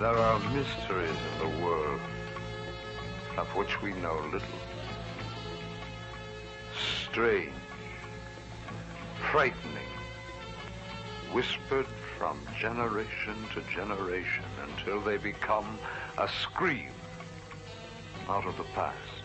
There are mysteries in the world of which we know little. Strange, frightening, whispered from generation to generation until they become a scream out of the past.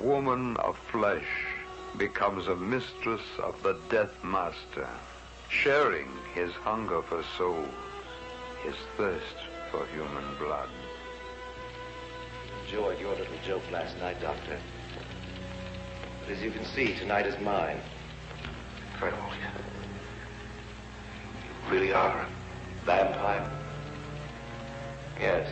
Woman of flesh becomes a mistress of the Death Master, sharing his hunger for souls, his thirst for human blood. Enjoyed your little joke last night, Doctor. But as you can see, tonight is mine. Incredible. You really are a vampire? Yes.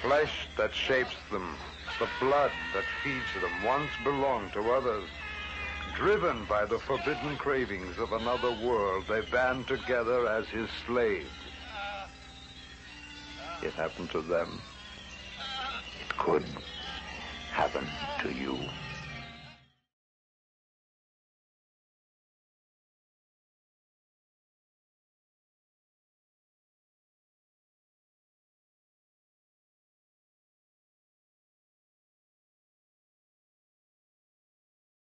Flesh that shapes them, the blood that feeds them, once belonged to others. Driven by the forbidden cravings of another world, they band together as his slaves. It happened to them. It could happen to you.